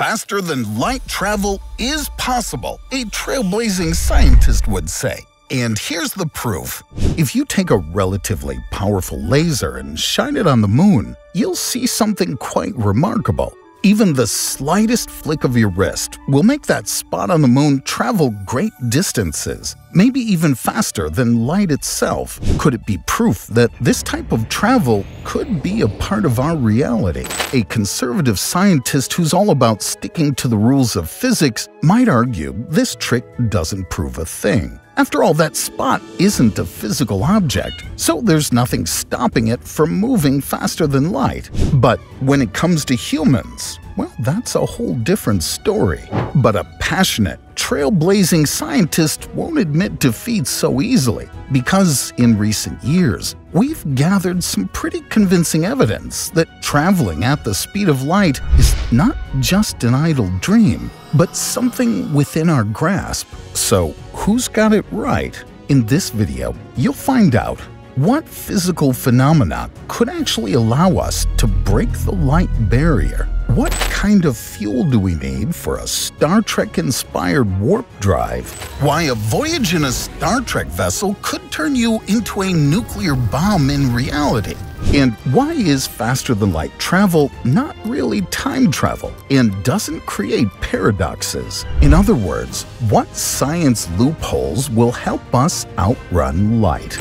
faster than light travel is possible, a trailblazing scientist would say. And here's the proof. If you take a relatively powerful laser and shine it on the moon, you'll see something quite remarkable. Even the slightest flick of your wrist will make that spot on the moon travel great distances, maybe even faster than light itself. Could it be proof that this type of travel could be a part of our reality? A conservative scientist who's all about sticking to the rules of physics might argue this trick doesn't prove a thing. After all, that spot isn't a physical object, so there's nothing stopping it from moving faster than light. But when it comes to humans, well, that's a whole different story. But a passionate, trailblazing scientist won't admit defeat so easily, because in recent years, we've gathered some pretty convincing evidence that traveling at the speed of light is not just an idle dream, but something within our grasp. So, who's got it right? In this video, you'll find out what physical phenomena could actually allow us to break the light barrier? What kind of fuel do we need for a Star Trek-inspired warp drive? Why a voyage in a Star Trek vessel could turn you into a nuclear bomb in reality? And why is faster-than-light travel not really time travel and doesn't create paradoxes? In other words, what science loopholes will help us outrun light?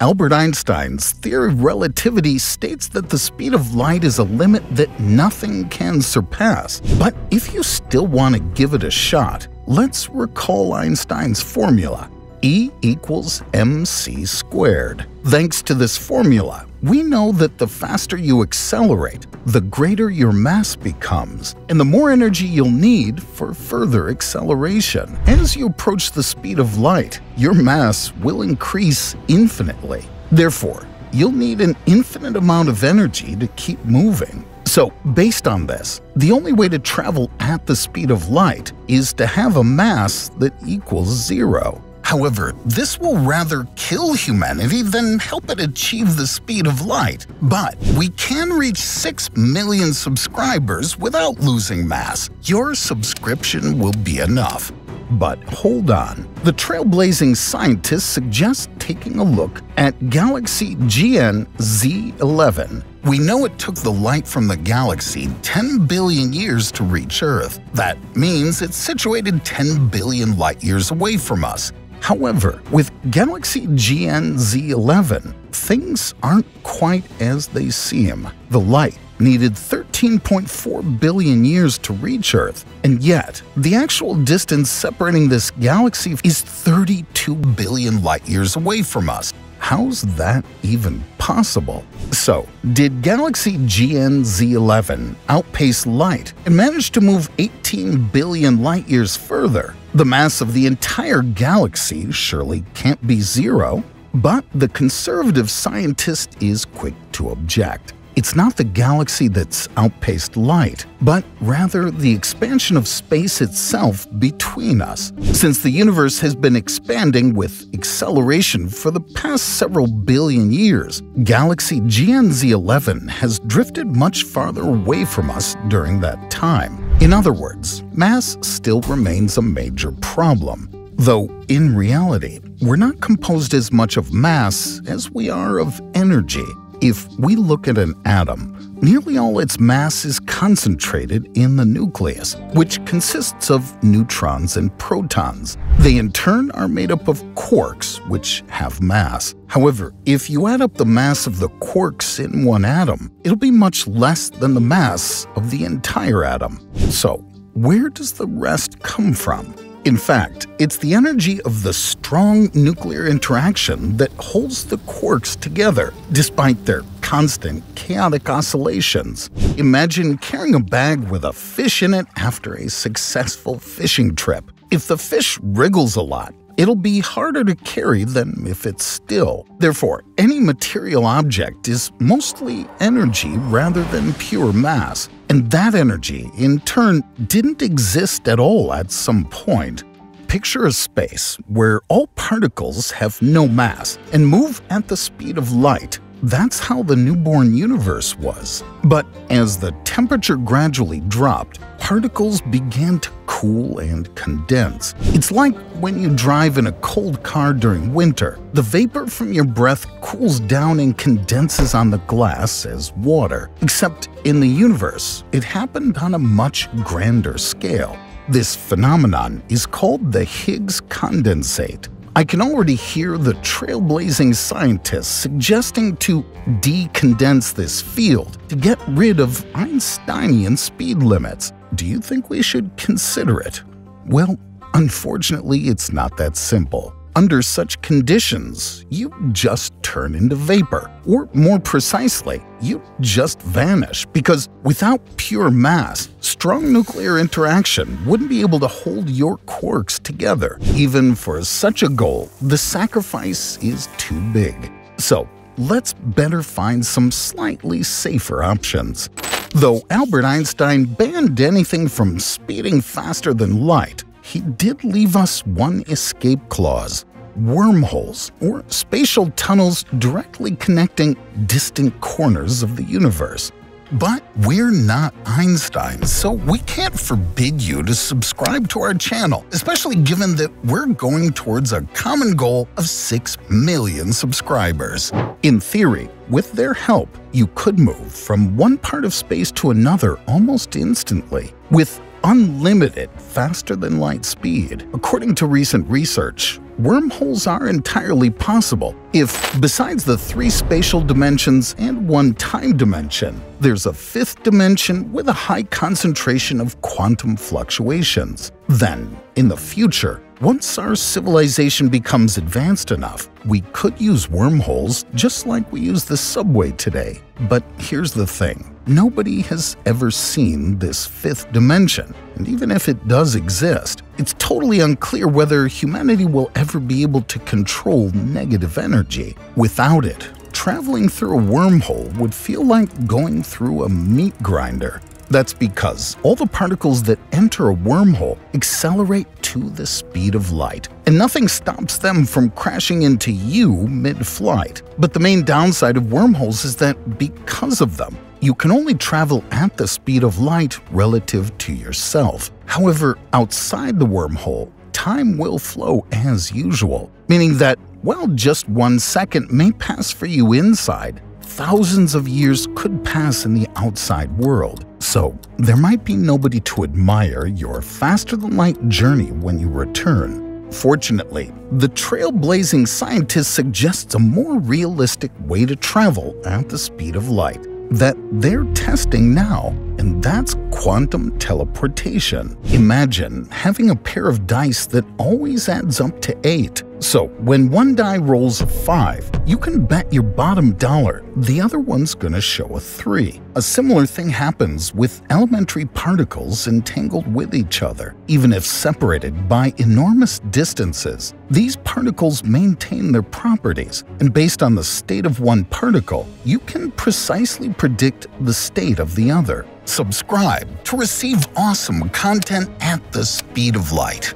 Albert Einstein's theory of relativity states that the speed of light is a limit that nothing can surpass. But if you still want to give it a shot, let's recall Einstein's formula. E equals mc squared. Thanks to this formula, we know that the faster you accelerate, the greater your mass becomes, and the more energy you'll need for further acceleration. As you approach the speed of light, your mass will increase infinitely. Therefore, you'll need an infinite amount of energy to keep moving. So, based on this, the only way to travel at the speed of light is to have a mass that equals zero. However, this will rather kill humanity than help it achieve the speed of light. But we can reach 6 million subscribers without losing mass. Your subscription will be enough. But hold on. The trailblazing scientists suggest taking a look at Galaxy GN Z11. We know it took the light from the galaxy 10 billion years to reach Earth. That means it's situated 10 billion light years away from us. However, with Galaxy GN-Z11, things aren't quite as they seem. The light needed 13.4 billion years to reach Earth, and yet the actual distance separating this galaxy is 32 billion light years away from us. How's that even possible? So, did Galaxy GN Z11 outpace light and manage to move 18 billion light years further? The mass of the entire galaxy surely can't be zero, but the conservative scientist is quick to object. It's not the galaxy that's outpaced light, but rather the expansion of space itself between us. Since the universe has been expanding with acceleration for the past several billion years, galaxy GNZ11 has drifted much farther away from us during that time. In other words, mass still remains a major problem. Though, in reality, we're not composed as much of mass as we are of energy. If we look at an atom, nearly all its mass is concentrated in the nucleus, which consists of neutrons and protons. They in turn are made up of quarks, which have mass. However, if you add up the mass of the quarks in one atom, it'll be much less than the mass of the entire atom. So, where does the rest come from? In fact, it's the energy of the strong nuclear interaction that holds the quarks together, despite their constant chaotic oscillations. Imagine carrying a bag with a fish in it after a successful fishing trip. If the fish wriggles a lot, it'll be harder to carry than if it's still. Therefore, any material object is mostly energy rather than pure mass. And that energy, in turn, didn't exist at all at some point. Picture a space where all particles have no mass and move at the speed of light. That's how the newborn universe was. But as the temperature gradually dropped, particles began to cool and condense. It's like when you drive in a cold car during winter. The vapor from your breath cools down and condenses on the glass as water. Except in the universe, it happened on a much grander scale. This phenomenon is called the Higgs condensate. I can already hear the trailblazing scientists suggesting to decondense this field to get rid of Einsteinian speed limits. Do you think we should consider it? Well, unfortunately, it's not that simple. Under such conditions, you just turn into vapor. Or more precisely, you just vanish because without pure mass, strong nuclear interaction wouldn't be able to hold your quarks together. Even for such a goal, the sacrifice is too big. So, let's better find some slightly safer options. Though Albert Einstein banned anything from speeding faster than light, he did leave us one escape clause wormholes, or spatial tunnels directly connecting distant corners of the universe. But we're not Einstein, so we can't forbid you to subscribe to our channel, especially given that we're going towards a common goal of 6 million subscribers. In theory, with their help, you could move from one part of space to another almost instantly, with unlimited, faster than light speed. According to recent research, wormholes are entirely possible if, besides the three spatial dimensions and one time dimension, there's a fifth dimension with a high concentration of quantum fluctuations. Then, in the future, once our civilization becomes advanced enough, we could use wormholes just like we use the subway today. But here's the thing nobody has ever seen this fifth dimension, and even if it does exist, it's totally unclear whether humanity will ever be able to control negative energy. Without it, traveling through a wormhole would feel like going through a meat grinder. That's because all the particles that enter a wormhole accelerate to the speed of light, and nothing stops them from crashing into you mid-flight. But the main downside of wormholes is that because of them, you can only travel at the speed of light relative to yourself. However, outside the wormhole, time will flow as usual, meaning that while just one second may pass for you inside, thousands of years could pass in the outside world. So, there might be nobody to admire your faster than light journey when you return. Fortunately, the trailblazing scientist suggests a more realistic way to travel at the speed of light that they're testing now, and that's quantum teleportation. Imagine having a pair of dice that always adds up to 8. So, when one die rolls a 5, you can bet your bottom dollar the other one's gonna show a 3. A similar thing happens with elementary particles entangled with each other, even if separated by enormous distances. These particles maintain their properties, and based on the state of one particle, you can precisely predict the state of the other. Subscribe to receive awesome content at the speed of light.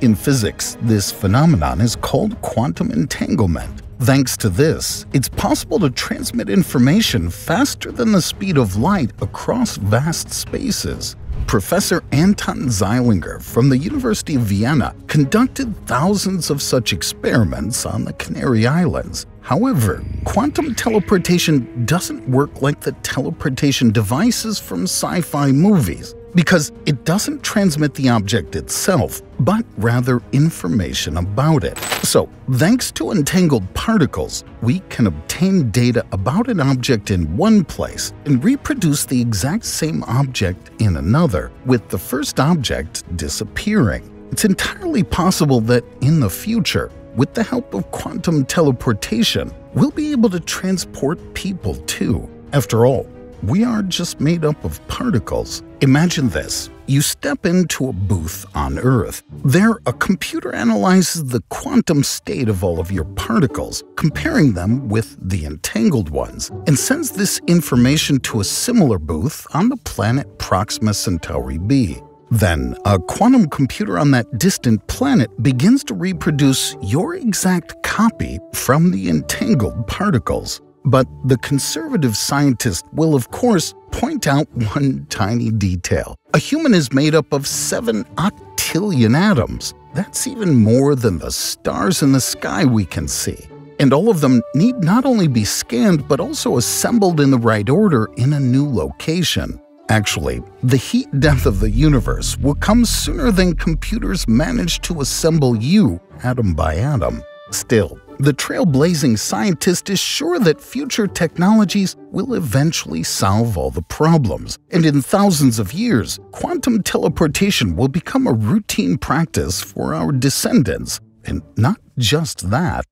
In physics, this phenomenon is called quantum entanglement. Thanks to this, it's possible to transmit information faster than the speed of light across vast spaces. Professor Anton Zeilinger from the University of Vienna conducted thousands of such experiments on the Canary Islands. However, quantum teleportation doesn't work like the teleportation devices from sci-fi movies because it doesn't transmit the object itself, but rather information about it. So, thanks to entangled particles, we can obtain data about an object in one place and reproduce the exact same object in another, with the first object disappearing. It's entirely possible that in the future, with the help of quantum teleportation, we'll be able to transport people too. After all, we are just made up of particles. Imagine this. You step into a booth on Earth. There, a computer analyzes the quantum state of all of your particles, comparing them with the entangled ones, and sends this information to a similar booth on the planet Proxima Centauri b. Then, a quantum computer on that distant planet begins to reproduce your exact copy from the entangled particles. But the conservative scientist will, of course, point out one tiny detail. A human is made up of 7 octillion atoms. That's even more than the stars in the sky we can see. And all of them need not only be scanned, but also assembled in the right order in a new location. Actually, the heat death of the universe will come sooner than computers manage to assemble you atom by atom. Still, the trailblazing scientist is sure that future technologies will eventually solve all the problems, and in thousands of years, quantum teleportation will become a routine practice for our descendants. And not just that.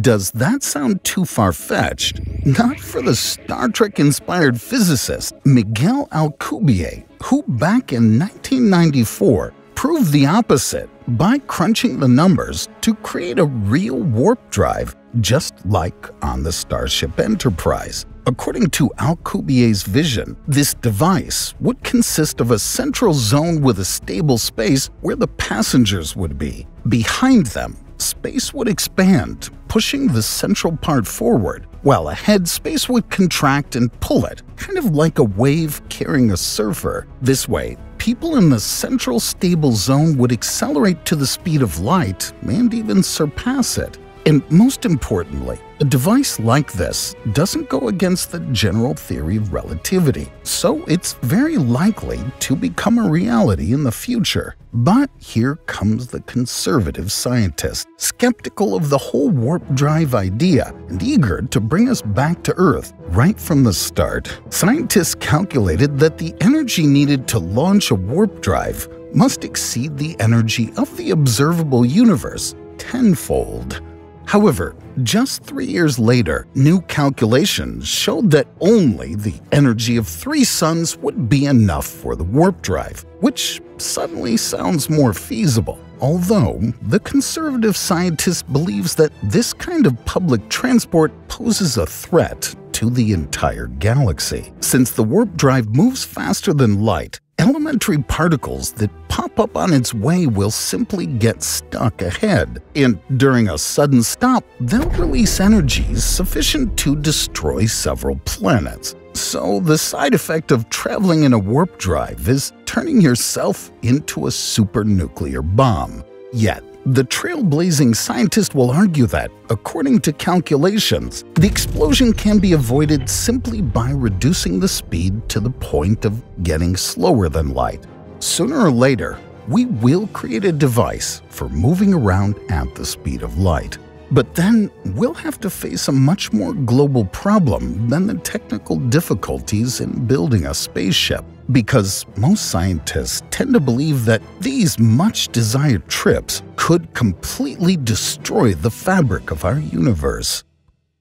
Does that sound too far-fetched? Not for the Star Trek-inspired physicist Miguel Alcubierre, who back in 1994 proved the opposite by crunching the numbers to create a real warp drive, just like on the Starship Enterprise. According to Alcubierre's vision, this device would consist of a central zone with a stable space where the passengers would be. Behind them, space would expand, pushing the central part forward, while ahead space would contract and pull it, kind of like a wave carrying a surfer. This way, people in the central stable zone would accelerate to the speed of light and even surpass it. And most importantly, a device like this doesn't go against the general theory of relativity, so it's very likely to become a reality in the future. But here comes the conservative scientist, skeptical of the whole warp drive idea and eager to bring us back to Earth right from the start. Scientists calculated that the energy needed to launch a warp drive must exceed the energy of the observable universe tenfold. However, just three years later, new calculations showed that only the energy of three suns would be enough for the warp drive, which suddenly sounds more feasible. Although, the conservative scientist believes that this kind of public transport poses a threat to the entire galaxy. Since the warp drive moves faster than light, elementary particles that pop up on its way will simply get stuck ahead, and during a sudden stop, they'll release energies sufficient to destroy several planets. So, the side effect of traveling in a warp drive is turning yourself into a supernuclear bomb. Yet, the trailblazing scientist will argue that, according to calculations, the explosion can be avoided simply by reducing the speed to the point of getting slower than light. Sooner or later, we will create a device for moving around at the speed of light. But then we'll have to face a much more global problem than the technical difficulties in building a spaceship, because most scientists tend to believe that these much desired trips could completely destroy the fabric of our universe.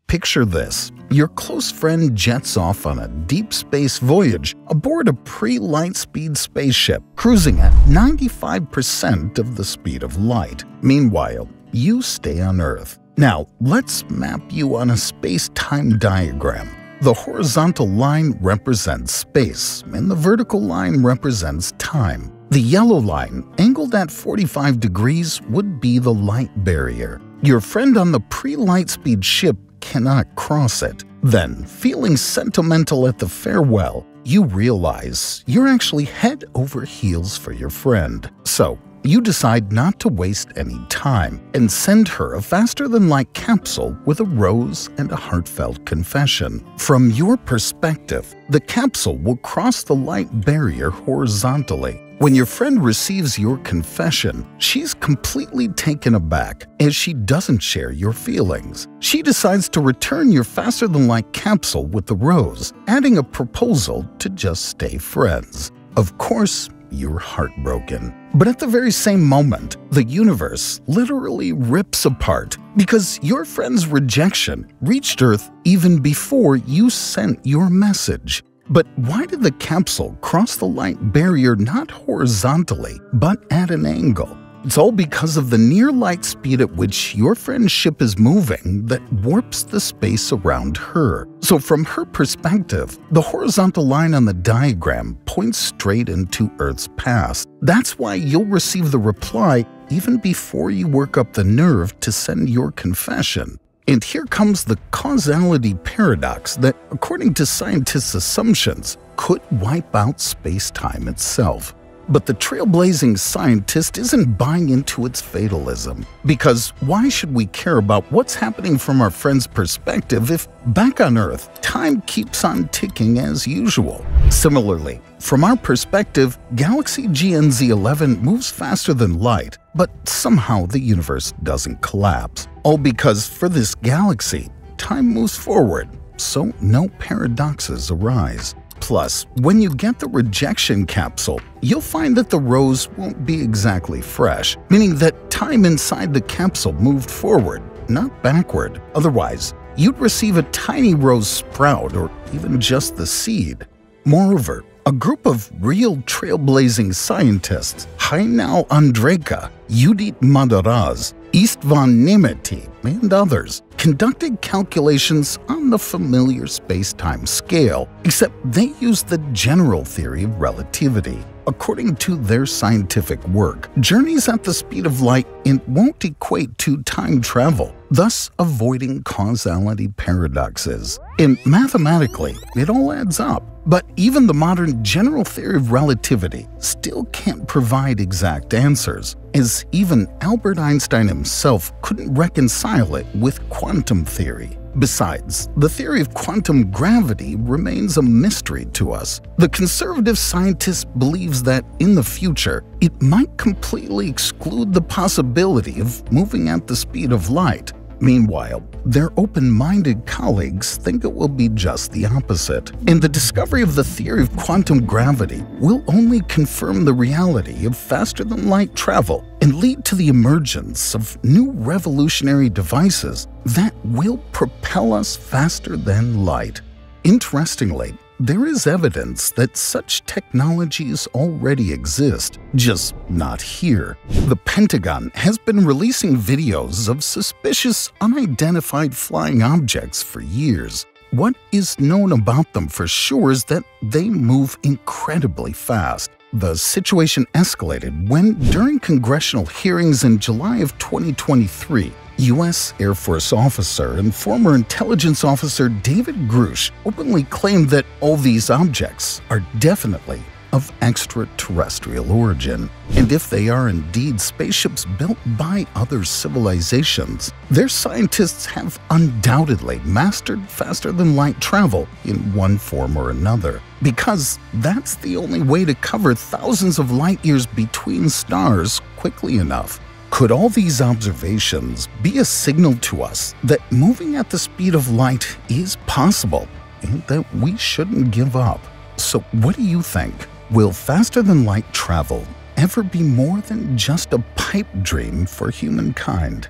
Picture this your close friend jets off on a deep space voyage aboard a pre light speed spaceship, cruising at 95% of the speed of light. Meanwhile, you stay on Earth. Now, let's map you on a space-time diagram. The horizontal line represents space, and the vertical line represents time. The yellow line, angled at 45 degrees, would be the light barrier. Your friend on the pre-light speed ship cannot cross it. Then, feeling sentimental at the farewell, you realize you're actually head over heels for your friend. So, you decide not to waste any time and send her a faster-than-light capsule with a rose and a heartfelt confession. From your perspective, the capsule will cross the light barrier horizontally. When your friend receives your confession, she's completely taken aback as she doesn't share your feelings. She decides to return your faster-than-light capsule with the rose, adding a proposal to just stay friends. Of course, you're heartbroken. But at the very same moment, the universe literally rips apart because your friend's rejection reached Earth even before you sent your message. But why did the capsule cross the light barrier not horizontally, but at an angle? It's all because of the near light speed at which your friend's ship is moving that warps the space around her. So, from her perspective, the horizontal line on the diagram points straight into Earth's past. That's why you'll receive the reply even before you work up the nerve to send your confession. And here comes the causality paradox that, according to scientists' assumptions, could wipe out space-time itself. But the trailblazing scientist isn't buying into its fatalism. Because why should we care about what's happening from our friend's perspective if back on Earth, time keeps on ticking as usual? Similarly, from our perspective, Galaxy GNZ 11 moves faster than light, but somehow the universe doesn't collapse. All because for this galaxy, time moves forward, so no paradoxes arise. Plus, when you get the rejection capsule, you'll find that the rose won't be exactly fresh, meaning that time inside the capsule moved forward, not backward. Otherwise, you'd receive a tiny rose sprout or even just the seed. Moreover, a group of real trailblazing scientists, Hajnal Andréka, Judith Madaras, Istvan Nemeti, and others, conducted calculations on the familiar space-time scale, except they used the general theory of relativity. According to their scientific work, journeys at the speed of light it won't equate to time travel, thus avoiding causality paradoxes. And mathematically, it all adds up. But even the modern general theory of relativity still can't provide exact answers, as even Albert Einstein himself couldn't reconcile it with quantum theory. Besides, the theory of quantum gravity remains a mystery to us. The conservative scientist believes that in the future, it might completely exclude the possibility of moving at the speed of light, Meanwhile, their open-minded colleagues think it will be just the opposite, and the discovery of the theory of quantum gravity will only confirm the reality of faster-than-light travel and lead to the emergence of new revolutionary devices that will propel us faster than light. Interestingly, there is evidence that such technologies already exist, just not here. The Pentagon has been releasing videos of suspicious unidentified flying objects for years. What is known about them for sure is that they move incredibly fast. The situation escalated when, during congressional hearings in July of 2023, U.S. Air Force officer and former intelligence officer David Grusch openly claimed that all these objects are definitely of extraterrestrial origin. And if they are indeed spaceships built by other civilizations, their scientists have undoubtedly mastered faster than light travel in one form or another. Because that's the only way to cover thousands of light years between stars quickly enough. Could all these observations be a signal to us that moving at the speed of light is possible and that we shouldn't give up? So, what do you think? Will faster than light travel ever be more than just a pipe dream for humankind?